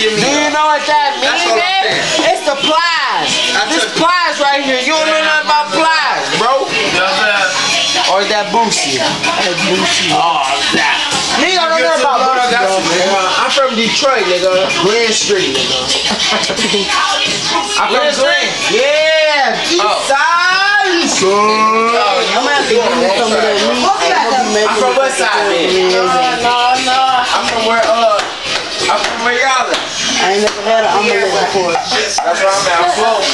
give me. Do you know what that That's means, man? It's the plies. This plies right here. You don't know nothing about plies, bro. Or is that Boosie? That Boosie. Oh, that. Nigga, I don't know about Boosie, That's it, Nigga, I'm from Detroit, nigga. Glen Street, nigga. I'm from Glen. Yeah, Oh. East Side. I'm gonna have to you some of that. I'm from West Side, man. No, no, no. I'm from where, uh, I'm from where y'all at. I ain't never had an omelet before. That's where I'm at.